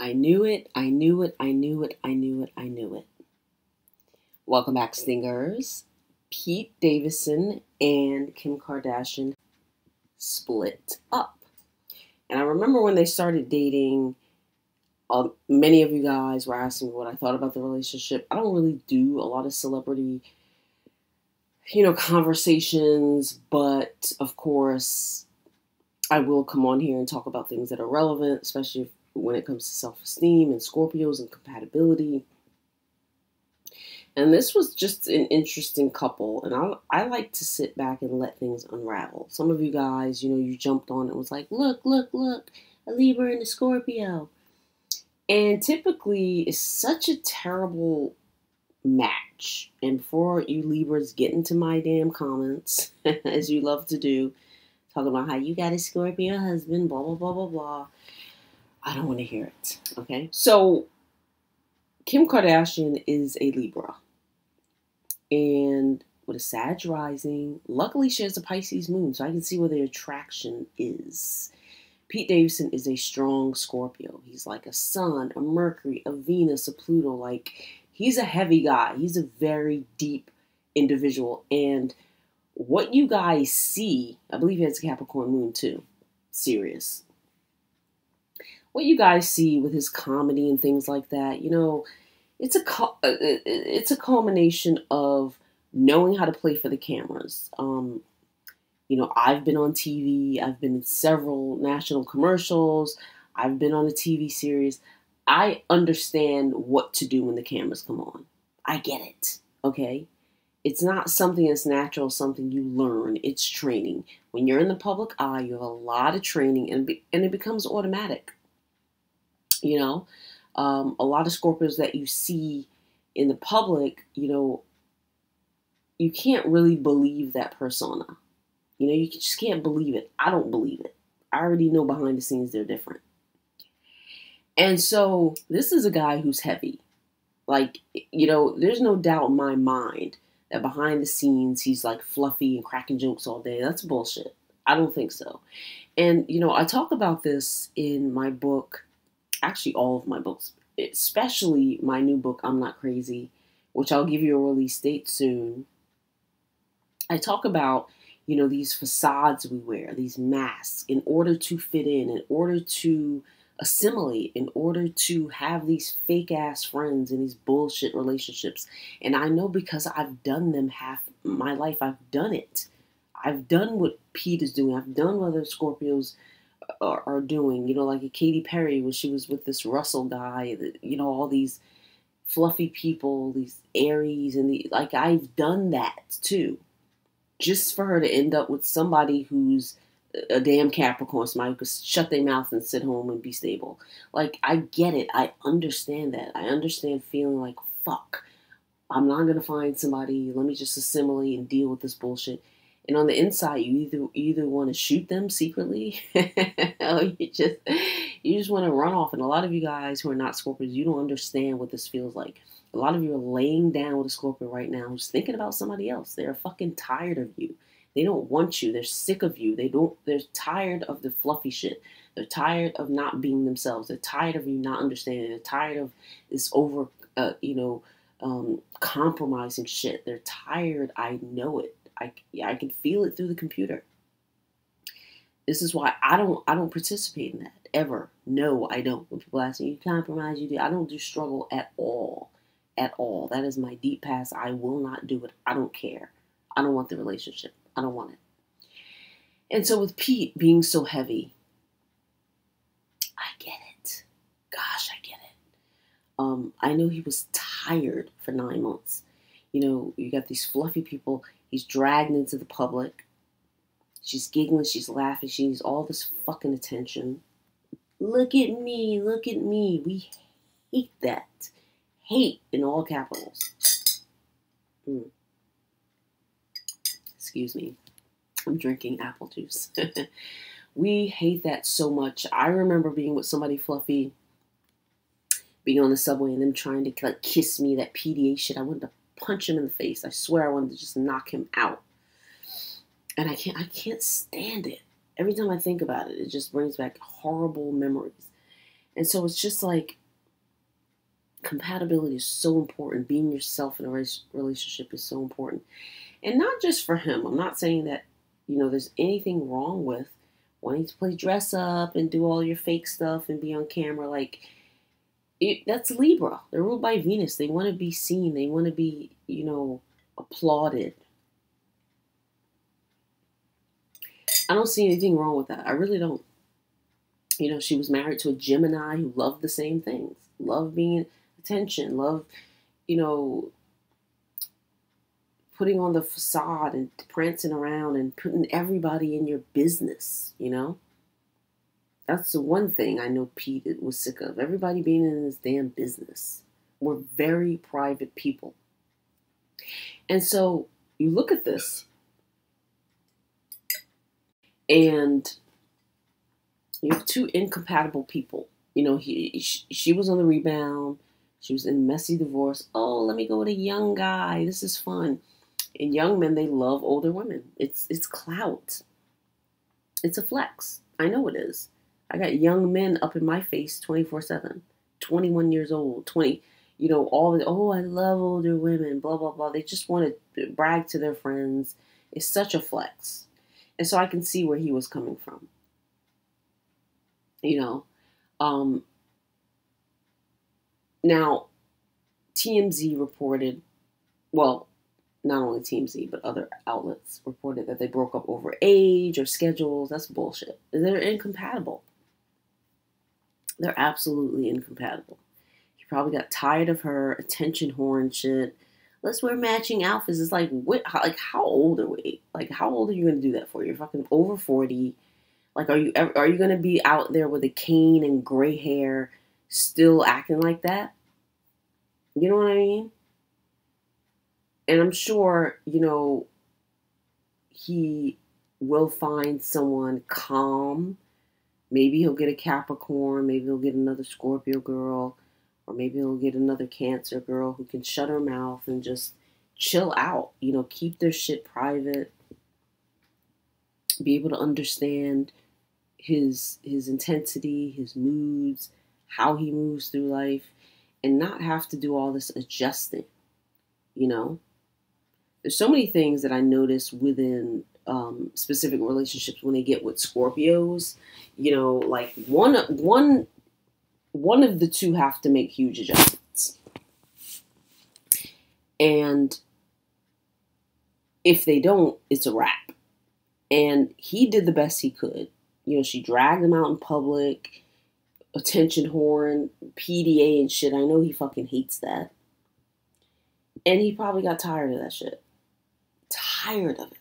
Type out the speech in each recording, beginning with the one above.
I knew it, I knew it, I knew it, I knew it, I knew it. Welcome back, Stingers. Pete Davidson and Kim Kardashian split up. And I remember when they started dating, uh, many of you guys were asking me what I thought about the relationship. I don't really do a lot of celebrity, you know, conversations, but of course, I will come on here and talk about things that are relevant, especially when it comes to self esteem and Scorpios and compatibility. And this was just an interesting couple, and I, I like to sit back and let things unravel. Some of you guys, you know, you jumped on and was like, look, look, look, a Libra and a Scorpio. And typically, it's such a terrible match. And before you Libras get into my damn comments, as you love to do, talking about how you got a Scorpio husband, blah, blah, blah, blah, blah. I don't want to hear it. Okay. So, Kim Kardashian is a Libra. And with a Sag rising, luckily she has a Pisces moon, so I can see where the attraction is. Pete Davidson is a strong Scorpio. He's like a Sun, a Mercury, a Venus, a Pluto. Like, he's a heavy guy. He's a very deep individual. And what you guys see, I believe he has a Capricorn moon too. Serious. What you guys see with his comedy and things like that, you know, it's a uh, it's a culmination of knowing how to play for the cameras. Um, you know, I've been on TV. I've been in several national commercials. I've been on a TV series. I understand what to do when the cameras come on. I get it. Okay. It's not something that's natural, something you learn. It's training. When you're in the public eye, you have a lot of training and, be, and it becomes automatic. You know, um, a lot of Scorpios that you see in the public, you know, you can't really believe that persona. You know, you just can't believe it. I don't believe it. I already know behind the scenes they're different. And so this is a guy who's heavy. Like, you know, there's no doubt in my mind that behind the scenes he's like fluffy and cracking jokes all day. That's bullshit. I don't think so. And, you know, I talk about this in my book, actually all of my books, especially my new book, I'm Not Crazy, which I'll give you a release date soon. I talk about, you know, these facades we wear, these masks, in order to fit in, in order to assimilate, in order to have these fake ass friends and these bullshit relationships. And I know because I've done them half my life, I've done it. I've done what Pete is doing. I've done what other Scorpios are, are doing. You know, like a Katy Perry when she was with this Russell guy. You know, all these fluffy people, these Aries, and the like. I've done that too, just for her to end up with somebody who's a damn Capricorn, somebody who could shut their mouth and sit home and be stable. Like, I get it. I understand that. I understand feeling like, fuck, I'm not to find somebody. Let me just assimilate and deal with this bullshit and on the inside you either either want to shoot them secretly or you just you just want to run off. And a lot of you guys who are not scorpions you don't understand what this feels like. A lot of you are laying down with a scorpion right now who's thinking about somebody else. They're fucking tired of you. They don't want you. They're sick of you. They don't they're tired of the fluffy shit. They're tired of not being themselves. They're tired of you not understanding. They're tired of this over uh, you know um, compromising shit. They're tired. I know it I, I can feel it through the computer. This is why I don't I don't participate in that ever. No, I don't. When people ask me, you compromise, you do. I don't do struggle at all, at all. That is my deep past. I will not do it. I don't care. I don't want the relationship. I don't want it. And so with Pete being so heavy, I get it. Gosh, I get it. Um, I know he was tired for nine months. You know, you got these fluffy people. He's dragged into the public. She's giggling, she's laughing, she needs all this fucking attention. Look at me, look at me. We hate that. Hate in all capitals. Mm. Excuse me. I'm drinking apple juice. we hate that so much. I remember being with somebody fluffy, being on the subway, and them trying to like kiss me, that PDA shit. I wanted to punch him in the face. I swear I wanted to just knock him out. And I can't I can't stand it. Every time I think about it, it just brings back horrible memories. And so it's just like compatibility is so important. Being yourself in a relationship is so important. And not just for him. I'm not saying that, you know, there's anything wrong with wanting to play dress up and do all your fake stuff and be on camera. Like, it, that's Libra. They're ruled by Venus. They want to be seen. They want to be, you know, applauded. I don't see anything wrong with that. I really don't. You know, she was married to a Gemini who loved the same things. Loved being attention, love, you know, putting on the facade and prancing around and putting everybody in your business, you know? That's the one thing I know Pete was sick of. Everybody being in his damn business. We're very private people. And so you look at this and you have two incompatible people. You know, he she was on the rebound. She was in a messy divorce. Oh, let me go with a young guy. This is fun. And young men, they love older women. It's it's clout. It's a flex. I know it is. I got young men up in my face 24-7. 21 years old, 20, you know, all the, oh, I love older women, blah, blah, blah. They just want to brag to their friends. It's such a flex. And so I can see where he was coming from. You know, um, now TMZ reported, well, not only TMZ, but other outlets reported that they broke up over age or schedules. That's bullshit. They're incompatible. They're absolutely incompatible. He probably got tired of her attention whore shit. Let's wear matching outfits. It's like, what, how, like, how old are we? Like, how old are you going to do that for? You're fucking over 40. Like, are you ever, are you going to be out there with a cane and gray hair still acting like that? You know what I mean? and I'm sure, you know, he will find someone calm. Maybe he'll get a Capricorn, maybe he'll get another Scorpio girl, or maybe he'll get another Cancer girl who can shut her mouth and just chill out, you know, keep their shit private, be able to understand his his intensity, his moods, how he moves through life, and not have to do all this adjusting, you know? there's so many things that I notice within um, specific relationships when they get with Scorpios. You know, like one one one of the two have to make huge adjustments, and if they don't, it's a wrap. And he did the best he could. You know, she dragged him out in public, attention horn, PDA and shit. I know he fucking hates that. And he probably got tired of that shit tired of it.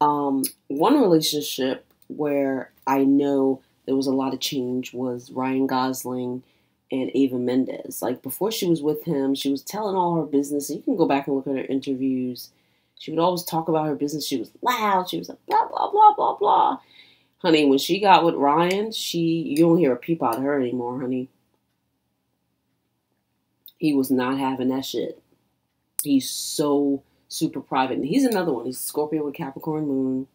Um, one relationship where I know there was a lot of change was Ryan Gosling and Eva Mendes. Like before she was with him, she was telling all her business. You can go back and look at her interviews. She would always talk about her business. She was loud. She was like blah blah blah blah blah. Honey, when she got with Ryan, she you don't hear a peep out of her anymore, honey. He was not having that shit. He's so super private. And he's another one. He's a Scorpio with Capricorn moon.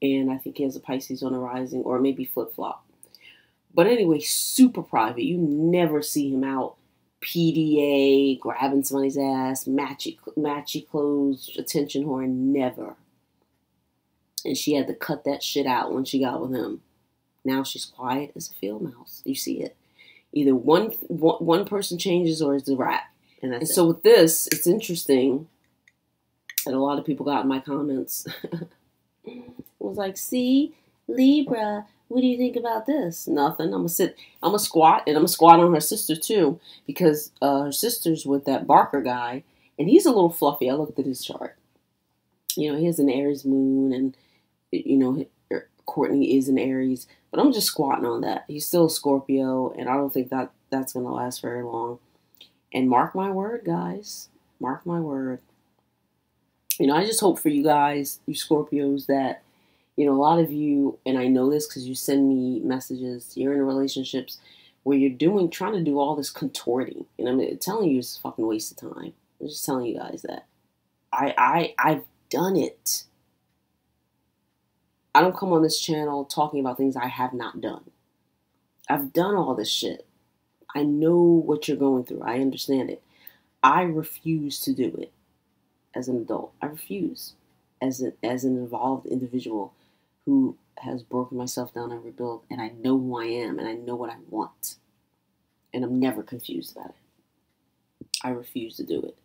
And I think he has a Pisces on the rising, or maybe flip flop. But anyway, super private. You never see him out PDA, grabbing somebody's ass, matchy, matchy clothes, attention horn. Never. And she had to cut that shit out when she got with him. Now she's quiet as a field mouse. You see it. Either one one person changes or it's a wrap. And, and so with this, it's interesting that a lot of people got in my comments was like, "See, Libra, what do you think about this? Nothing. I'm gonna sit. I'm gonna squat, and I'm gonna squat on her sister too, because uh, her sister's with that Barker guy, and he's a little fluffy. I looked at his chart. You know, he has an Aries moon, and you know, er, Courtney is an Aries, but I'm just squatting on that. He's still a Scorpio, and I don't think that that's gonna last very long. And mark my word, guys. Mark my word. You know, I just hope for you guys, you Scorpios, that, you know, a lot of you, and I know this because you send me messages, you're in relationships where you're doing, trying to do all this contorting. And I'm uh, telling you, it's a fucking waste of time. I'm just telling you guys that. I, I, I've done it. I don't come on this channel talking about things I have not done. I've done all this shit. I know what you're going through. I understand it. I refuse to do it as an adult. I refuse as a, as an involved individual who has broken myself down and rebuilt, and I know who I am and I know what I want, and I'm never confused about it. I refuse to do it.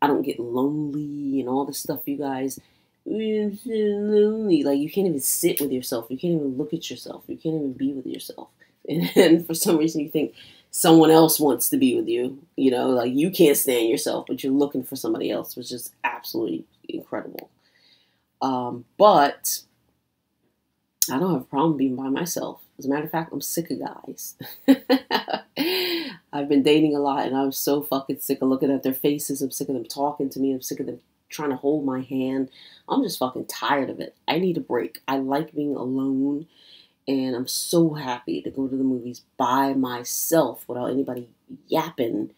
I don't get lonely and all the stuff you guys. lonely. Like you can't even sit with yourself. You can't even look at yourself. You can't even be with yourself. And, and for some reason, you think someone else wants to be with you. You know, like you can't stand yourself, but you're looking for somebody else, which is absolutely incredible. Um, but I don't have a problem being by myself. As a matter of fact, I'm sick of guys. I've been dating a lot and I'm so fucking sick of looking at their faces. I'm sick of them talking to me. I'm sick of them trying to hold my hand. I'm just fucking tired of it. I need a break. I like being alone and I'm so happy to go to the movies by myself without anybody yapping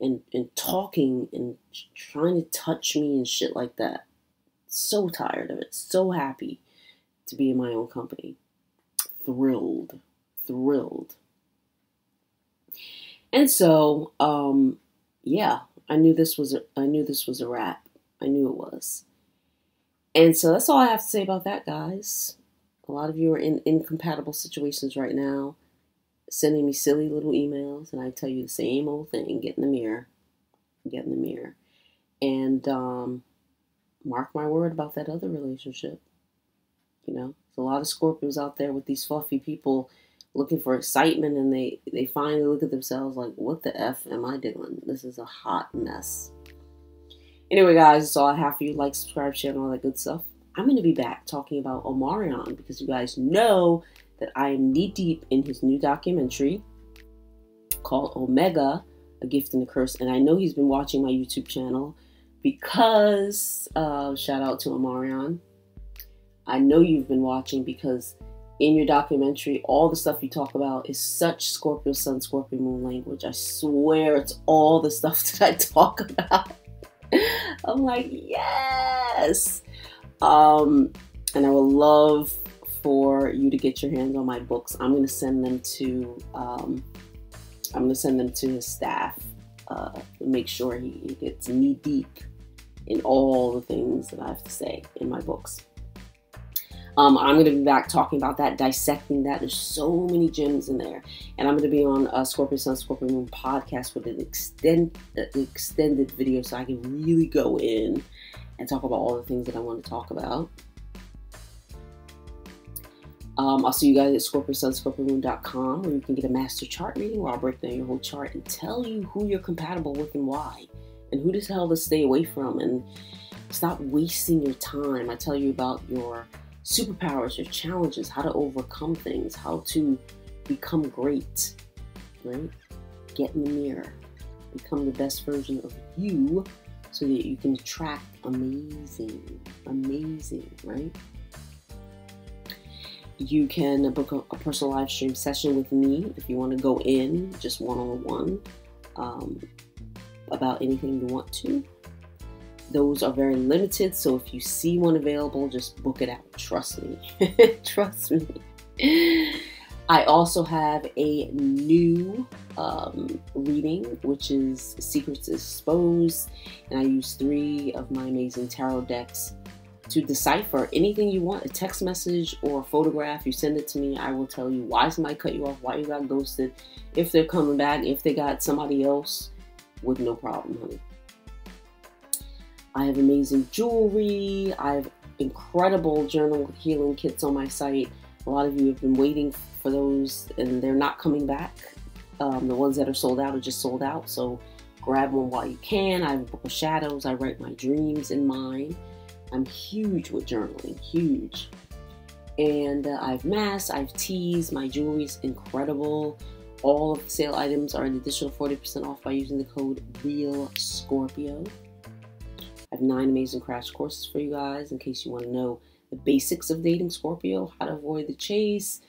and, and talking and trying to touch me and shit like that. So tired of it. So happy to be in my own company. Thrilled. Thrilled. And so, um, yeah, I knew this was a, I knew this was a wrap. I knew it was. And so that's all I have to say about that, guys. A lot of you are in incompatible situations right now, sending me silly little emails, and I tell you the same old thing get in the mirror. Get in the mirror. And um, mark my word about that other relationship. You know, there's a lot of Scorpios out there with these fluffy people looking for excitement and they, they finally look at themselves like, what the F am I doing? This is a hot mess. Anyway, guys, that's all I have for you. Like, subscribe, share, and all that good stuff. I'm going to be back talking about Omarion because you guys know that I am knee deep in his new documentary called Omega, A Gift and a Curse. And I know he's been watching my YouTube channel because, uh, shout out to Omarion. I know you've been watching because in your documentary, all the stuff you talk about is such Scorpio Sun, Scorpio Moon language. I swear it's all the stuff that I talk about. I'm like, yes. Um, and I would love for you to get your hands on my books. I'm going to send them to um, I'm going to send them to his staff. Uh, make sure he, he gets knee deep in all the things that I have to say in my books. Um, I'm going to be back talking about that, dissecting that. There's so many gems in there, and I'm going to be on a Scorpio Sun, Scorpio Moon podcast with an extend, uh, extended video, so I can really go in and talk about all the things that I want to talk about. Um, I'll see you guys at ScorpioSunScorpioMoon.com where you can get a master chart reading where I'll break down your whole chart and tell you who you're compatible with and why, and who the hell to stay away from, and stop wasting your time. I tell you about your superpowers, your challenges, how to overcome things, how to become great, right? Get in the mirror, become the best version of you so that you can attract amazing, amazing, right? You can book a, personal live stream session with me if you want to go in just one on one about anything you want to. Those are very limited, so if you see one available, just book it out. Trust me. Trust me. I also have a new um, reading, which is Secrets Exposed, and I use three of my amazing tarot decks to decipher anything you want a text message or a photograph. You send it to me, I will tell you why somebody cut you off, why you got ghosted, if they're coming back, if they got somebody else, with no problem, honey. I have amazing jewelry. I have incredible journal healing kits on my site. A lot of you have been waiting for those and they're not coming back. Um, the ones that are sold out are just sold out. So grab one while you can. I have a book of shadows. I write my dreams in mine. I'm huge with journaling, huge. And uh, I have masks, I have teas, my jewelry is incredible. All of the sale items are an additional 40% off by using the code REAL Scorpio. I have nine amazing crash courses for you guys in case you want to know the basics of dating Scorpio, how to avoid the chase,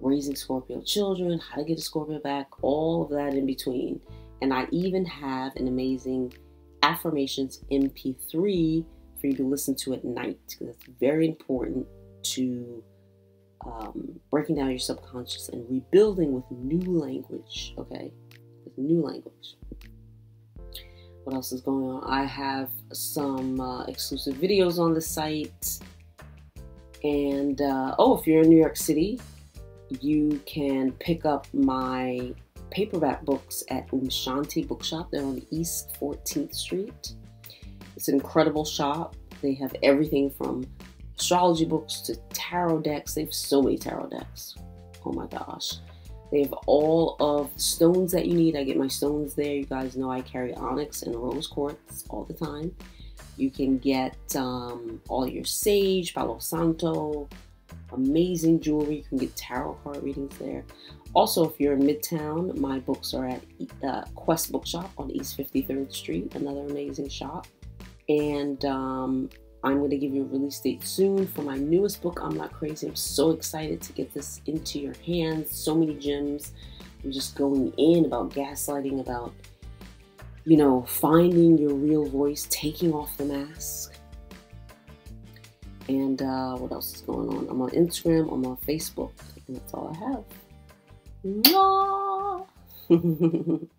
raising Scorpio children, how to get a Scorpio back, all of that in between. And I even have an amazing affirmations MP3 for you to listen to at night because it's very important to um, breaking down your subconscious and rebuilding with new language. Okay, with new language. What else is going on? I have some uh, exclusive videos on the site. And uh, oh, if you're in New York City, you can pick up my paperback books at Aum Shanti Bookshop. They're on East 14th Street. It's an incredible shop. They have everything from astrology books to tarot decks. They have so many tarot decks. Oh my gosh. They have all of stones that you need. I get my stones there. You guys know I carry onyx and rose quartz all the time. You can get um, all your sage, Palo Santo, amazing jewelry. You can get tarot card readings there. Also, if you're in Midtown, my books are at uh, Quest Bookshop on East 53rd Street, another amazing shop. And um, I'm going to give you a release date soon for my newest book, I'm Not Crazy. I'm so excited to get this into your hands. So many gems. I'm just going in about gaslighting, about, you know, finding your real voice, taking off the mask. And uh, what else is going on? I'm on Instagram, I'm on Facebook, and that's all I have. Mwah!